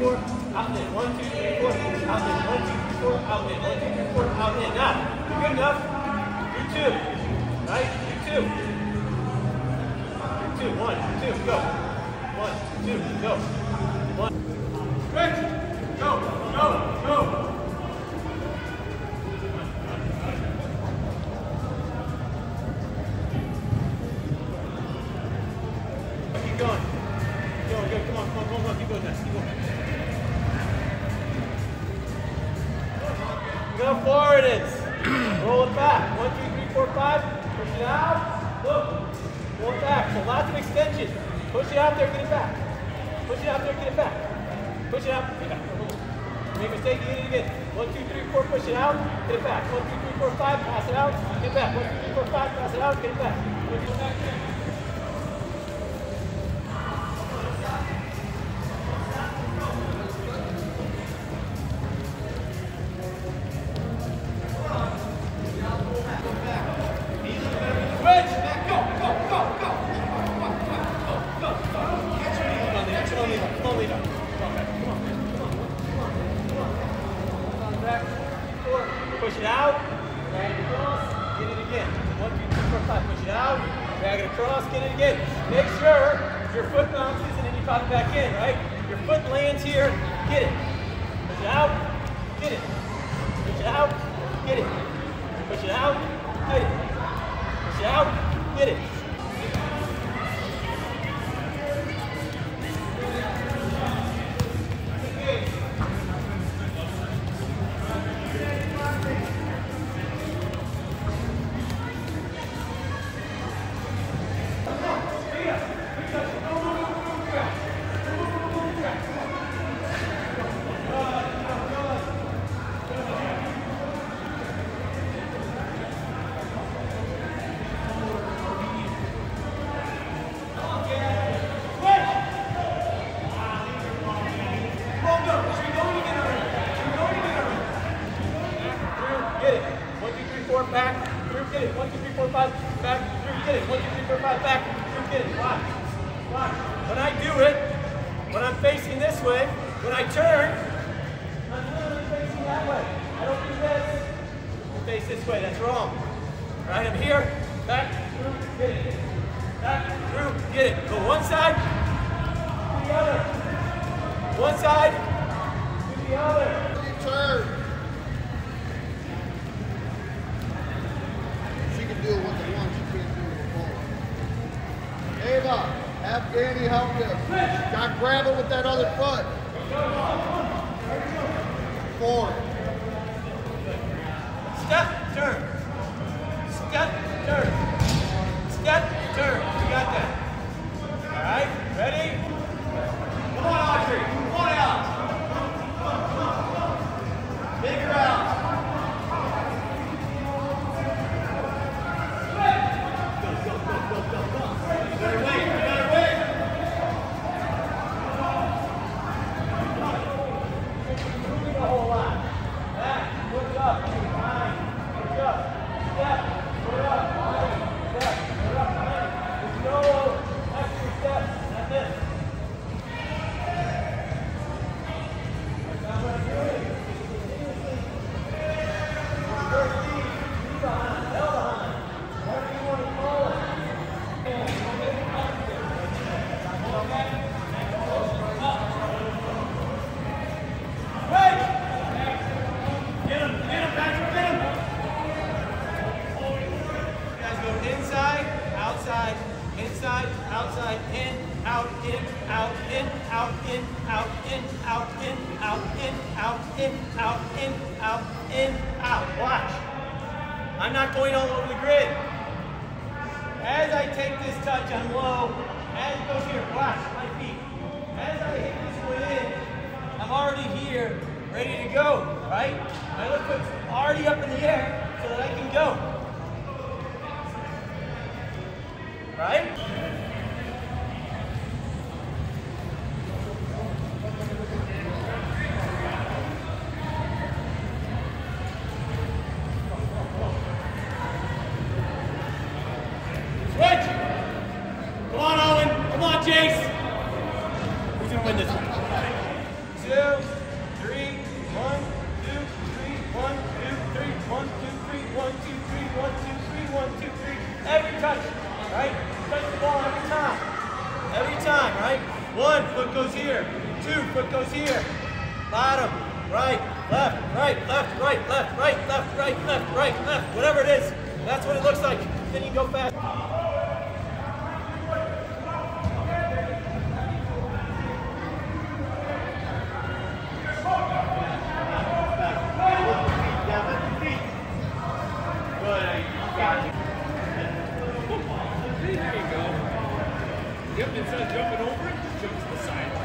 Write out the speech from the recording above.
four, out in. One, two, three, four, out in. One, two, three, four, out in. One, two, three, four, out in. Now, you're good enough. Do two. Right? Do two. Do two. One, two, go. One, two, go. How far it is. Roll it back. One, two, three, four, five. Push it out. Look. Roll it back. So lots of extension. Push it out there, get it back. Push it out there, get it back. Push it out, get it back. Make a mistake, get it again. One, two, three, four, push it out, get it back. One, two, three, four, five, pass it out, get it back. One, two, three, four, five, pass it out, get it back. Push it back in. Wedge, Push it out. Drag it across. Get it again. One, two, three, four, five. Push it out. Drag it across. Get it again. Make sure your foot bounces and then you pop it back in, right? Your foot lands here. Get it. Push it out. Get it. Push it out. Get it. Push it out. Get it. Push it out. Get it. Through, get it. One, two, three, four, five, back. Through, get it. One, two, three, four, five, back. Through, get it. Watch. Watch. When I do it, when I'm facing this way, when I turn, I'm literally facing that way. I don't do this. I face this way. That's wrong. Right? I'm here. Back. Through, get it. Back. Through, get it. Go one side, the other. One side, to the other. Turn. She can do it with the one, she can't do it with both. Ava, have Danny help you. Got grab with that other foot. Forward. Step, turn. Step, turn. Step, turn. You got that. Out, in, out, in, out, in, out, in, out, in, out, in, out, in, out, in, out, in, out. Watch. I'm not going all over the grid. As I take this touch, I'm low. As it goes here, watch my feet. As I hit this one in, I'm already here, ready to go, right? My left foot's already up in the air so that I can go. go. Three, one, two, three, one, two, three, one, two, three, one, two, three, one, two, three, one, two, three. Every touch, right? Touch the ball every time. Every time, right? One, foot goes here. Two, foot goes here. Bottom, right, left, right, left, right, left, right, left, right, left, right, left, whatever it is. That's what it looks like. Then you go fast. Yep, instead of jumping over it, jump to the side.